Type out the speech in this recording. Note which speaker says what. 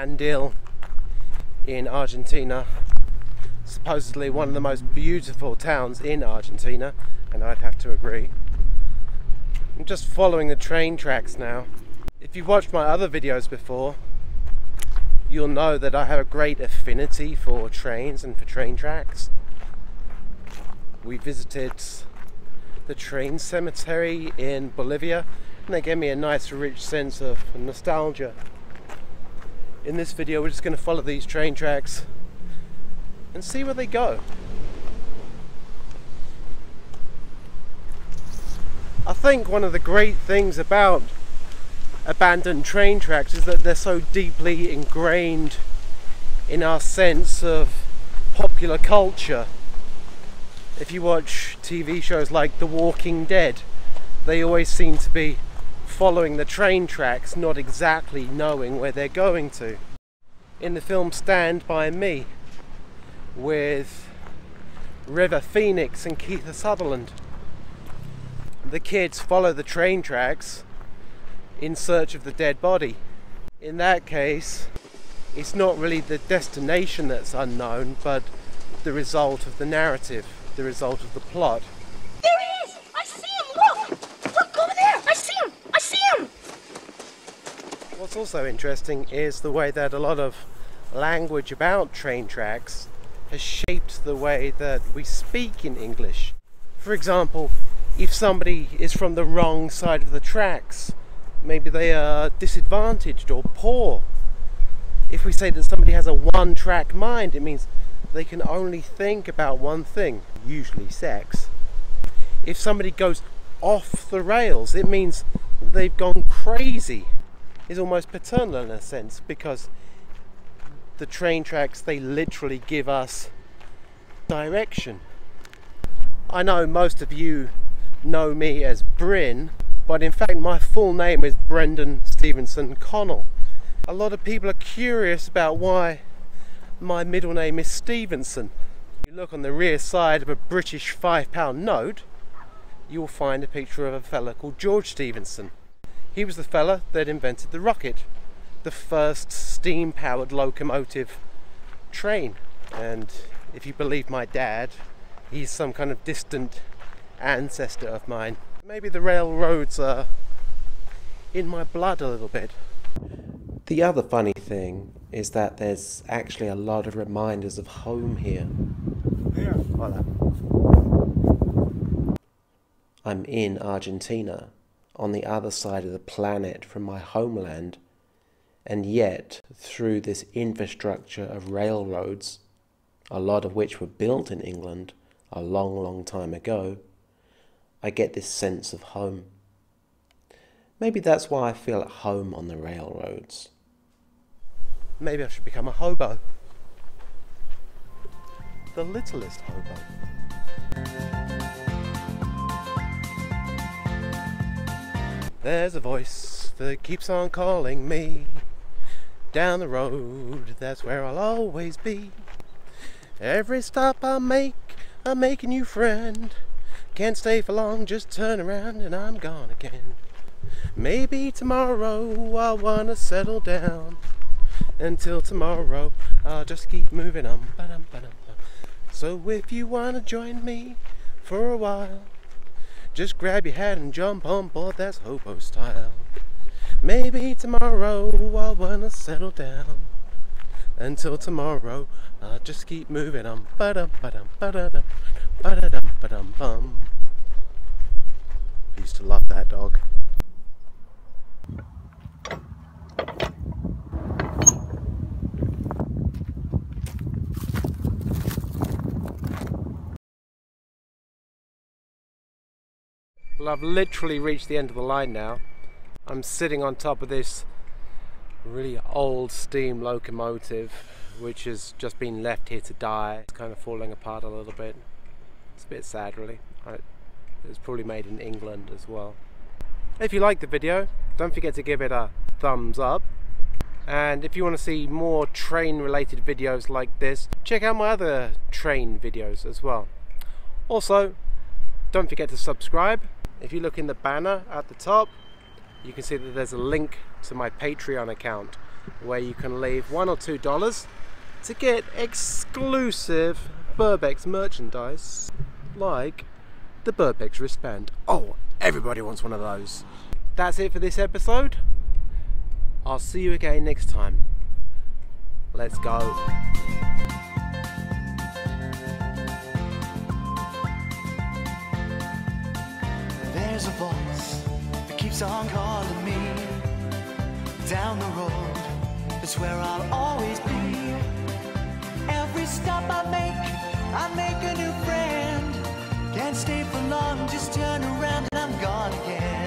Speaker 1: Andil in Argentina. Supposedly one of the most beautiful towns in Argentina, and I'd have to agree. I'm just following the train tracks now. If you've watched my other videos before, you'll know that I have a great affinity for trains and for train tracks. We visited the train cemetery in Bolivia and they gave me a nice rich sense of nostalgia. In this video we're just going to follow these train tracks and see where they go. I think one of the great things about abandoned train tracks is that they're so deeply ingrained in our sense of popular culture. If you watch TV shows like The Walking Dead, they always seem to be following the train tracks, not exactly knowing where they're going to. In the film Stand By Me, with River Phoenix and Kiefer Sutherland, the kids follow the train tracks in search of the dead body. In that case, it's not really the destination that's unknown, but the result of the narrative, the result of the plot.
Speaker 2: There he is! I see him! Look! Look over there! I see him! I see him!
Speaker 1: What's also interesting is the way that a lot of language about train tracks has shaped the way that we speak in English. For example, if somebody is from the wrong side of the tracks, maybe they are disadvantaged or poor. If we say that somebody has a one track mind, it means they can only think about one thing, usually sex. If somebody goes off the rails, it means they've gone crazy. It's almost paternal in a sense because the train tracks they literally give us direction. I know most of you know me as Brin, but in fact my full name is Brendan Stevenson Connell. A lot of people are curious about why my middle name is Stevenson. You look on the rear side of a British five pound note, you'll find a picture of a fella called George Stephenson. He was the fella that invented the rocket, the first steam powered locomotive train. And if you believe my dad, he's some kind of distant ancestor of mine. Maybe the railroads are in my blood a little bit. The other funny thing is that there's actually a lot of reminders of home here. Hola. I'm in Argentina, on the other side of the planet from my homeland, and yet, through this infrastructure of railroads, a lot of which were built in England a long, long time ago, I get this sense of home. Maybe that's why I feel at home on the railroads. Maybe I should become a hobo. The littlest hobo. There's a voice that keeps on calling me down the road, that's where I'll always be. Every stop I make, I make a new friend. Can't stay for long, just turn around and I'm gone again. Maybe tomorrow I'll wanna settle down. Until tomorrow, I'll just keep moving on. So if you wanna join me for a while, just grab your hat and jump on board, that's hobo style. Maybe tomorrow I'll wanna settle down. Until tomorrow, I'll just keep moving on. Ba-dum, ba-dum, ba-da-dum, ba-da-dum, ba-dum, bum. I used to love that dog. Well, I've literally reached the end of the line now. I'm sitting on top of this really old steam locomotive which has just been left here to die. It's kind of falling apart a little bit. It's a bit sad really. I, it was probably made in England as well. If you like the video, don't forget to give it a thumbs up. And if you want to see more train related videos like this, check out my other train videos as well. Also, don't forget to subscribe. If you look in the banner at the top, you can see that there's a link to my Patreon account where you can leave one or two dollars to get exclusive Burbex merchandise like the Burbex wristband. Oh, everybody wants one of those. That's it for this episode. I'll see you again next time. Let's go.
Speaker 3: There's a voice that keeps on calling me down the road. It's where I'll always be. Every stop I make, I make a new friend. Can't stay for long, just turn around and I'm gone again.